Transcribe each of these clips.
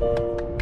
Thank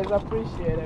Always appreciate We'll